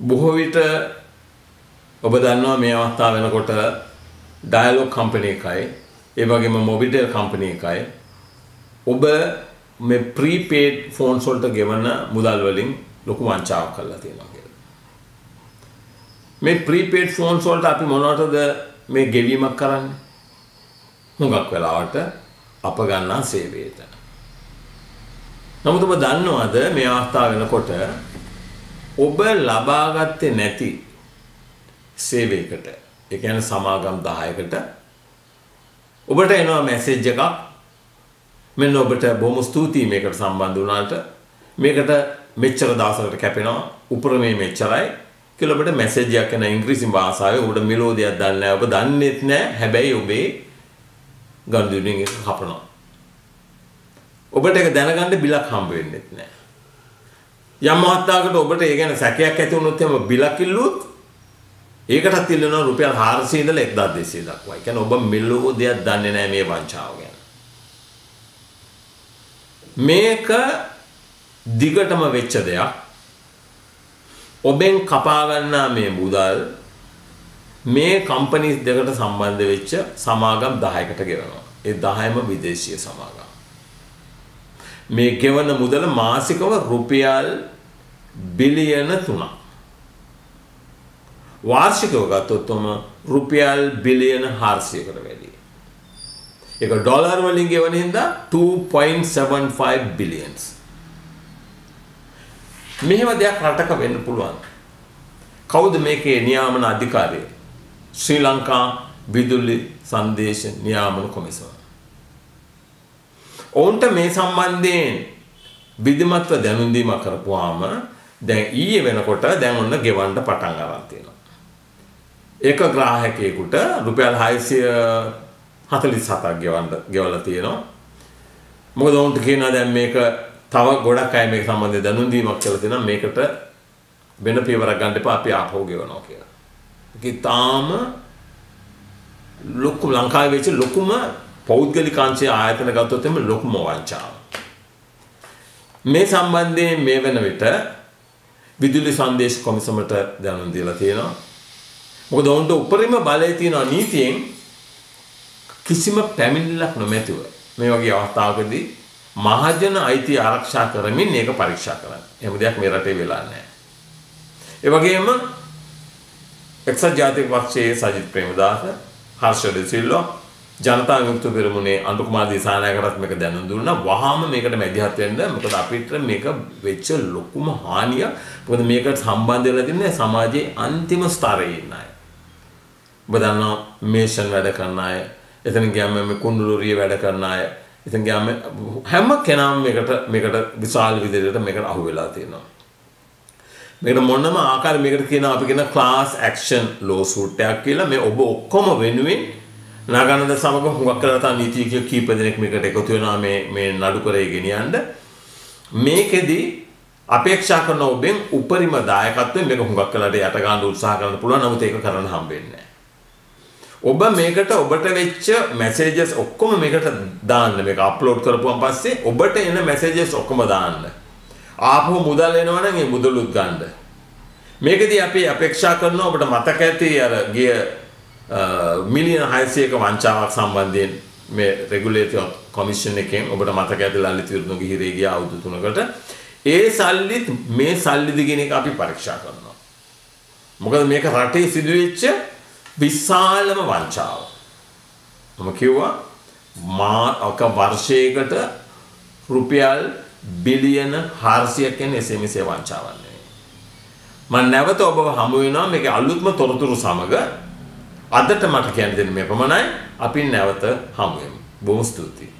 බොහෝ විට ඔබ දන්නවා මේ අවස්ථාව වෙනකොට ඩයලොග් කම්පනි එකයි ඒ වගේම මොබිටෙල් කම්පනි එකයි ඔබ මේ ප්‍රීපේඩ් ෆෝන්ස් වලට ගෙවන මුදල් වලින් ලොකු වංචාවක් කරලා තියෙනවා කියලා. මේ ප්‍රීපේඩ් ෆෝන්ස් වලට අපි මොනවටද මේ ගෙවීමක් කරන්නේ? හුඟක් වෙලාවට අප ගන්නා සේවයට. නමුත් ඔබ දන්නවද මේ අවස්ථාව වෙනකොට ඔබ ලබාගත්තේ නැති සේවයකට ඒ කියන්නේ සමාගම් 10කට ඔබට එනවා මැසේජ් එකක්. මෙන්න ඔබට බොහොම ස්තුතියි මේකට සම්බන්ධ වුණාට. මේකට මෙච්චර දවසකට කැපෙනවා. උපරමේ මෙච්චරයි. කියලා ඔබට මැසේජ් එකක් එන ඉංග්‍රීසි භාෂාවේ ඔබට මෙලෝඩියක් දන්නේ නැහැ. ඔබ දන්නේත් නැහැ. හැබැයි ඔබේ ගනුදෙනුවෙන් එක කපනවා ඔබට ඒක දැනගන්න බිලක් හම්බ වෙන්නේ නැහැ. යම් අවස්ථාවකට ඔබට ඒ ගැන සැකයක් ඇති වුණොත් එහෙම බිලක් ඉල්ලුවොත් ඒකටත් ඉල්ලනවා රුපියල් 400 ඉඳලා 1200 දක්වා. ඒ කියන්නේ ඔබ මෙලෝ දෙයක් දන්නේ නැහැ මේ වංචාව ගැන. මේක දිගටම වෙච්ච දෙයක්. ඔබෙන් කපා ගන්නා මේ මුදල් මේ කම්පනීස් දෙකට සම්බන්ධ වෙච්ච සමාගම් 10කට ගෙවනවා. ඒ 10ම විදේශීය සමාගම්. මේ ගෙවන මුදල මාසිකව රුපියල් බිලියන 3ක්. වාර්ෂිකව ගත්තොත්ම රුපියල් බිලියන 400කට වැඩි. ඒක ඩොලර් වලින් ගෙවන හින්දා 2.75 බිලියන්ස්. මෙහෙම දෙයක් රටක වෙන්න පුළුවන්. කවුද මේකේ නියාමන අධිකාරිය? ශ්‍රී ලංකා විදුලි සංදේශ නියාමන කොමිසම. ඔවුන්ට මේ සම්බන්ධයෙන් විධිමත්ව දැනුම් දීමක් කරපුවාම දැන් ඊයේ වෙනකොට දැන් ඔන්න ගෙවන්න පටන් ගන්න තියෙනවා. එක ග්‍රාහකයෙකුට රුපියල් 647ක් ගෙවන්න ගෙවලා තියෙනවා. මොකද ඔවුන්ට කියනවා දැන් මේක තව ගොඩක් අය මේක සම්බන්ධයෙන් දැනුම් දීමක් කරලා තියෙනවා මේකට වෙන පියවරක් ගන්න එපා අපි ආපහු ගෙවනවා කියලා. ඒක තාම ලොකු ලංකාවේ වෙච්ච ලොකුම පෞද්ගලික අංශයේ ආයතන ගත්තොත් එimhe ලොකුම වංචාව. මේ සම්බන්ධයෙන් මේ වෙන විට විදුලි සංදේශ කොමිසමට දැනුම් දීලා තියෙනවා. මොකද ඔවුන්ට උපරිම බලය තියෙනවා නීතියෙන් කිසිම පැමිණිල්ලක් නොමැතිව මේ වගේ අවස්ථාවකදී මහජන අයිතිය ආරක්ෂා කරමින් ඒක පරීක්ෂා කරන්න. එහෙම දෙයක් මේ රටේ වෙලා නැහැ. ඒ වගේම එක්සත් ජාතික පක්ෂයේ සජිත් ප්‍රේමදාස, හර්ෂ ඩි සිල්වා, ජනතා විමුක්ති පෙරමුණේ අනුර කුමාර දිසානායකටත් මේක දැනුම් දුන්නා. වහාම මේකට මැදිහත් වෙන්න. මොකද අපිට මේක වෙච්ච ලොකුම හානිය. මොකද මේකට සම්බන්ධ වෙලා තින්නේ සමාජයේ අන්තිම ස්තරයේ ඉන්න අය. ඔබ දන්නවා මේෂන් වැඩ කරන අය, එතන ගියාම මේ කුණ්ඩුරුරිය වැඩ කරන අය, ඉතින් ගියාම හැම කෙනාම මේකට මේකට විශාල විදිහට මේකට අහු වෙලා තියෙනවා. මේකට මොනම ආකාර මේකට කියන අපි කියන ක්ලාස් ඇක්ෂන් ලෝ සූට් එකක් කියලා මේ ඔබ ඔක්කොම වෙනුවෙන් නාගනද සමග හුඟක් කරලා තම නීතිඥයෝ කීප දෙනෙක් මේකට එකතු වෙනවා මේ මේ නඩු කරේ ගෙනියන්න. මේකෙදි අපේක්ෂා කරන ඔබෙන් උපරිම දායකත්වයෙන් මේක හුඟක් කරලාට යට ගන්න උත්සාහ කරන්න පුළුවන් නමුත් ඒක කරන්න හම්බෙන්නේ නැහැ. ඔබ මේකට ඔබට වෙච්ච මැසේජස් ඔක්කොම මේකට දාන්න මේක අප්ලෝඩ් කරපුවන් පස්සේ ඔබට එන මැසේජස් ඔක්කොම දාන්න. ආපහු මුදල් එනවා නම් ඒ මුදලුත් ගන්න. මේකදී අපි අපේක්ෂා කරනවා ඔබට මතක ඇති අර ගිය මිලියන 600ක වංචාවක් සම්බන්ධයෙන් මේ රෙගුලේටර් කොමිෂන් එකෙන් ඔබට මතක ඇති ලලිත විරුණුගේ හිරේ ගිය අවුරුදු 3කට ඒ සල්ලිත් මේ සල්ලිද කියන එක අපි පරීක්ෂා කරනවා. මොකද මේක රටේ සිදුවෙච්ච විශාලම වංචාව. මම කිව්වා මාක වර්ෂයකට රුපියල් බිලියන 400ක් කියන්නේ එසේ මෙසේ වංචාවක් නෙවෙයි. මම නැවත ඔබව හමු වෙනවා මේකේ අලුත්ම තොරතුරු සමග අදට මට කියන්න දෙන්න මේ පමණයි අපි නැවත හමු වෙමු. බොහොම ස්තුතියි.